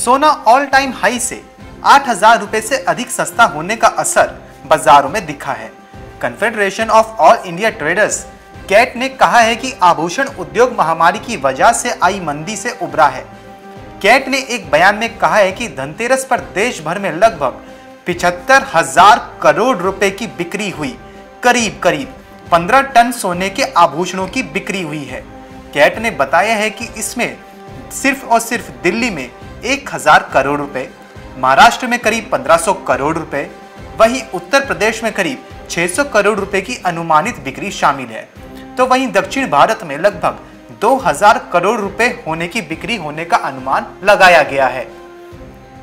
सोना all time high से आठ हज़ार रुपए से अधिक सस्ता होने का असर बाजारों में दिखा है। Confederation of All India Traders CAIT ने कहा है कि आभूषण उद्योग महामारी की वजह से आई मंदी से उबरा है। कैट ने एक बयान में कहा है कि धनतेरस पर देश भर में लगभग पिछहत्तर हज़ार करोड़ रुपए की बिक्री हुई। करीब करीब 15 टन सोने के आभूषणों की बिक्री हुई है। कैट ने बताया है कि इसमें सिर्फ़ और सिर्फ़ दिल्ली में 1000 करोड़ रुपए, महाराष्ट्र में करीब 1500 करोड़ रुपए, वहीं उत्तर प्रदेश में करीब 600 करोड़ रुपए की अनुमानित बिक्री शामिल है। तो वहीं दक्षिण भारत में लगभग 2000 करोड़ रुपए होने की बिक्री होने का अनुमान लगाया गया है।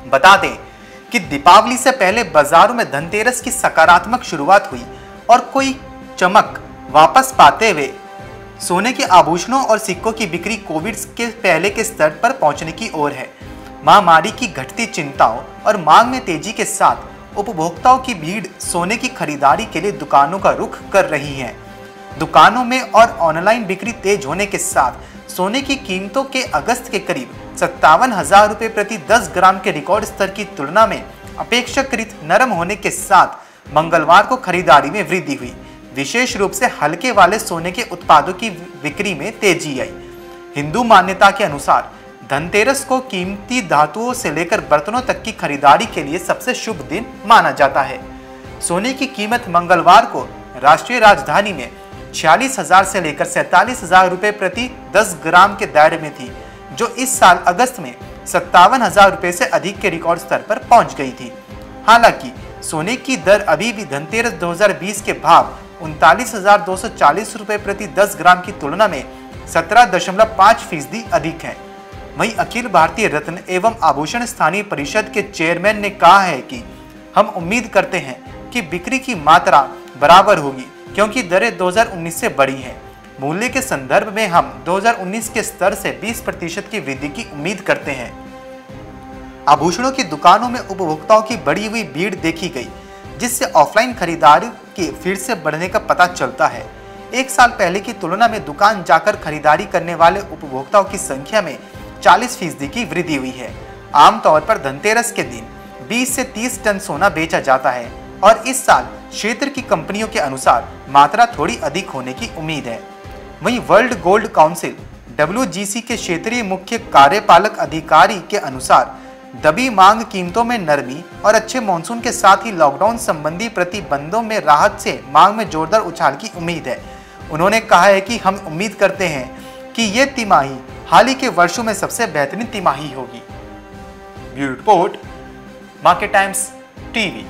बता दें कि दीपावली से पहले बाजारों में धनतेरस की सकारात्मक शुरुआत हुई और कोई चमक वापस पाते हुए सोने के आभूषणों और सिक्कों की बिक्री कोविड के पहले के स्तर पर पहुँचने की ओर है। महामारी की घटती चिंताओं और मांग में तेज़ी के साथ उपभोक्ताओं की भीड़ सोने की खरीदारी के लिए दुकानों का रुख कर रही है। दुकानों में और ऑनलाइन बिक्री तेज होने के साथ सोने की कीमतों के अगस्त के करीब सत्तावन हज़ार रुपए प्रति 10 ग्राम के रिकॉर्ड स्तर की तुलना में अपेक्षाकृत नरम होने के साथ मंगलवार को खरीदारी में वृद्धि हुई। विशेष रूप से हल्के वाले सोने के उत्पादों की बिक्री में तेज़ी आई। हिंदू मान्यता के अनुसार धनतेरस को कीमती धातुओं से लेकर बर्तनों तक की खरीदारी के लिए सबसे शुभ दिन माना जाता है। सोने की कीमत मंगलवार को राष्ट्रीय राजधानी में छियालीस हज़ार से लेकर सैतालीस हज़ार रुपए प्रति 10 ग्राम के दायरे में थी, जो इस साल अगस्त में सत्तावन हज़ार रुपए से अधिक के रिकॉर्ड स्तर पर पहुँच गई थी। हालाँकि सोने की दर अभी भी धनतेरस 2020 के भाव उनतालीस हज़ार दो सौ चालीस प्रति 10 ग्राम की तुलना में सत्रह दशमलव पाँच फ़ीसदी अधिक है। वहीं अखिल भारतीय रत्न एवं आभूषण स्थानीय परिषद के चेयरमैन ने कहा है कि हम उम्मीद करते हैं कि बिक्री की मात्रा बराबर होगी, क्योंकि दरें 2019 से बढ़ी हैं। मूल्य के संदर्भ में हम 2019 के स्तर से 20 प्रतिशत की वृद्धि की उम्मीद करते हैं। आभूषणों की दुकानों में उपभोक्ताओं की बढ़ी हुई भीड़ देखी गई, जिससे ऑफलाइन खरीदारी के फिर से बढ़ने का पता चलता है। एक साल पहले की तुलना में दुकान जाकर खरीदारी करने वाले उपभोक्ताओं की संख्या में 40 फ़ीसदी की वृद्धि हुई है। आमतौर पर धनतेरस के दिन 20 से 30 टन सोना बेचा जाता है और इस साल क्षेत्र की कंपनियों के अनुसार मात्रा थोड़ी अधिक होने की उम्मीद है। वहीं वर्ल्ड गोल्ड काउंसिल डब्ल्यूजीसी के क्षेत्रीय मुख्य कार्यपालक अधिकारी के अनुसार दबी मांग कीमतों में नरमी और अच्छे मानसून के साथ ही लॉकडाउन संबंधी प्रतिबंधों में राहत से मांग में जोरदार उछाल की उम्मीद है। उन्होंने कहा है कि हम उम्मीद करते हैं कि ये तिमाही हाल ही के वर्षों में सबसे बेहतरीन तिमाही होगी। Bureau report market times TV.